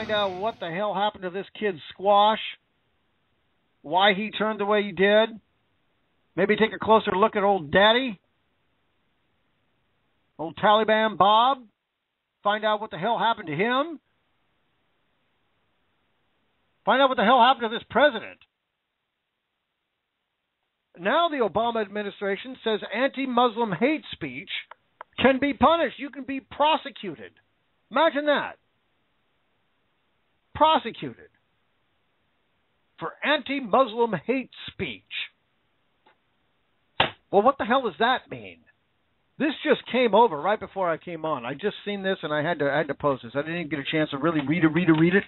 find out what the hell happened to this kid Squash, why he turned the way he did. Maybe take a closer look at old Daddy, old Taliban Bob. Find out what the hell happened to him. Find out what the hell happened to this president. Now the Obama administration says anti Muslim hate speech can be punished. You can be prosecuted. Imagine that. Prosecuted for anti Muslim hate speech. Well, what the hell does that mean? This just came over right before I came on. I just seen this and I had to I had to post this. I didn't get a chance to really read it, read it, read it.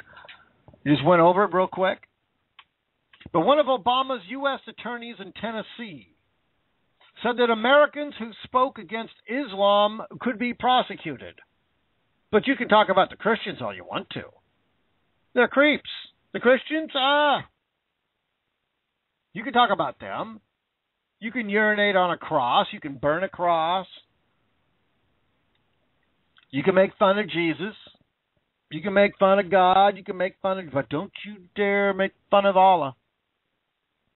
Just went over it real quick. But one of Obama's U.S. attorneys in Tennessee said that Americans who spoke against Islam could be prosecuted. But you can talk about the Christians all you want to. They're creeps. The Christians, ah. You can talk about them. You can urinate on a cross. You can burn a cross. You can make fun of Jesus. You can make fun of God. You can make fun of, but don't you dare make fun of Allah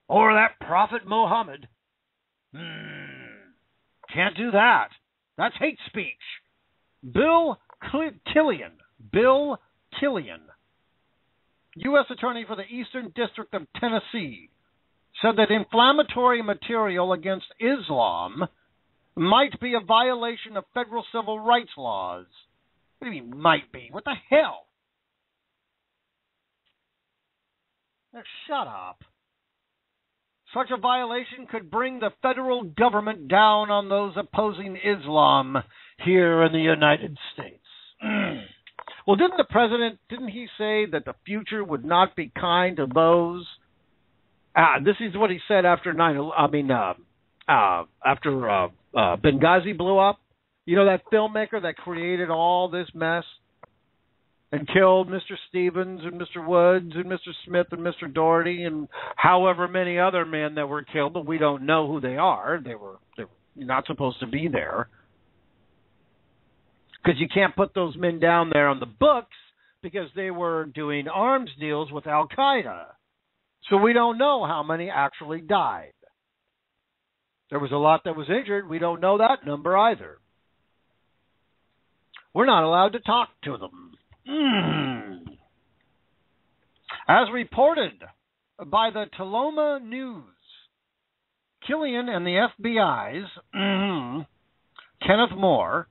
or that prophet Muhammad. Hmm. Can't do that. That's hate speech. Bill Killian, Bill Killian, U.S. Attorney for the Eastern District of Tennessee, said that inflammatory material against Islam might be a violation of federal civil rights laws. What do you mean, might be? What the hell? Now, shut up. Such a violation could bring the federal government down on those opposing Islam here in the United States. well, didn't the president, didn't he say that the future would not be kind to those? Ah, this is what he said after 9 I mean, uh, uh, after uh, uh, Benghazi blew up. You know, that filmmaker that created all this mess? and killed Mr. Stevens and Mr. Woods and Mr. Smith and Mr. Doherty and however many other men that were killed, but we don't know who they are. They were they were not supposed to be there because you can't put those men down there on the books because they were doing arms deals with Al Qaeda. So we don't know how many actually died. There was a lot that was injured. We don't know that number either. We're not allowed to talk to them. Mm. As reported by the Tullahoma News, Killian and the FBI's mm, Kenneth Moore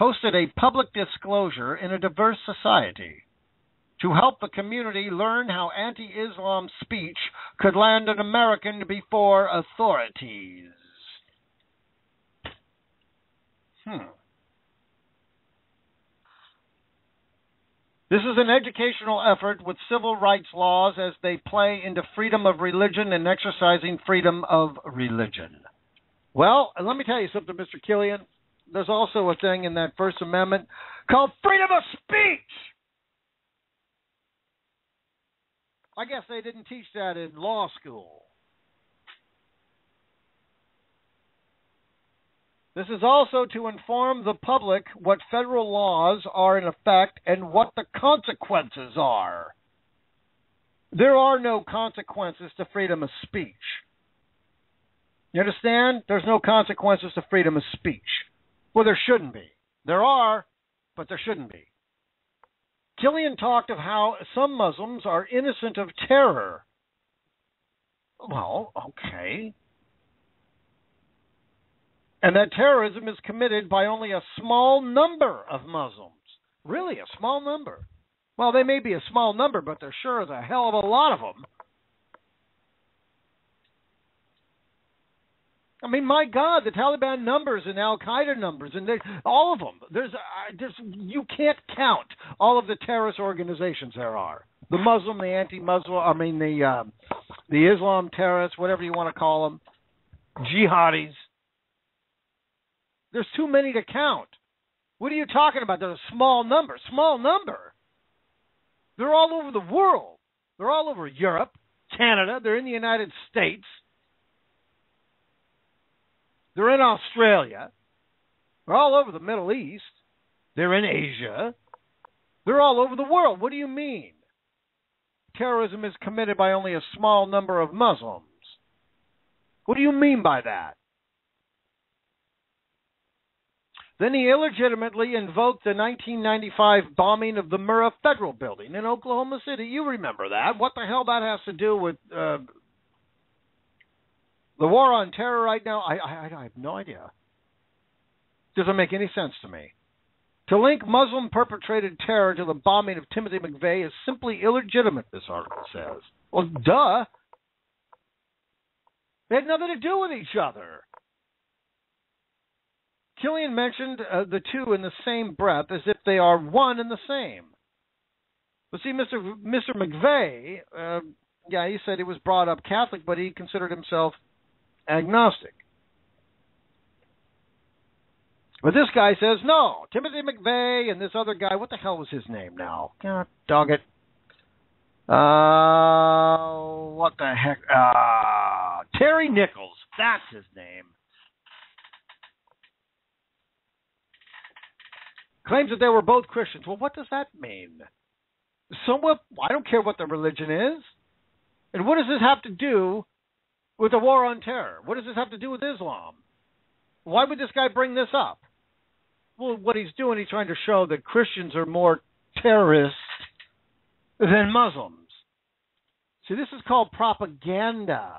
hosted a public disclosure in a diverse society to help the community learn how anti Islam speech could land an American before authorities. Hmm. This is an educational effort with civil rights laws as they play into freedom of religion and exercising freedom of religion. Well, let me tell you something, Mr. Killian. There's also a thing in that First Amendment called freedom of speech. I guess they didn't teach that in law school. This is also to inform the public what federal laws are in effect and what the consequences are. There are no consequences to freedom of speech. You understand? There's no consequences to freedom of speech. Well, there shouldn't be. There are, but there shouldn't be. Killian talked of how some Muslims are innocent of terror. Well, okay and that terrorism is committed by only a small number of Muslims. Really, a small number. Well, they may be a small number, but there sure as a hell of a lot of them. I mean, my God, the Taliban numbers and Al Qaeda numbers, and they, all of them. There's, uh, there's, you can't count all of the terrorist organizations there are. The Muslim, the anti-Muslim, I mean the uh, the Islam terrorists, whatever you want to call them, jihadis. There's too many to count. What are you talking about? There's a small number. Small number. They're all over the world. They're all over Europe, Canada. They're in the United States. They're in Australia. They're all over the Middle East. They're in Asia. They're all over the world. What do you mean? Terrorism is committed by only a small number of Muslims. What do you mean by that? Then he illegitimately invoked the 1995 bombing of the Murrah Federal Building in Oklahoma City. You remember that. What the hell that has to do with uh, the war on terror right now? I, I, I have no idea. Doesn't make any sense to me. To link Muslim perpetrated terror to the bombing of Timothy McVeigh is simply illegitimate, this article says. Well, duh. They had nothing to do with each other. Killian mentioned uh, the two in the same breath as if they are one and the same. But see, Mr. Mr. McVeigh, uh, yeah, he said he was brought up Catholic, but he considered himself agnostic. But this guy says no. Timothy McVeigh and this other guy. What the hell was his name now? God dog it. Uh, what the heck? Uh, Terry Nichols. That's his name. claims that they were both Christians. Well, what does that mean? Somewhat, I don't care what the religion is. And what does this have to do with the war on terror? What does this have to do with Islam? Why would this guy bring this up? Well, what he's doing, he's trying to show that Christians are more terrorists than Muslims. See, this is called propaganda.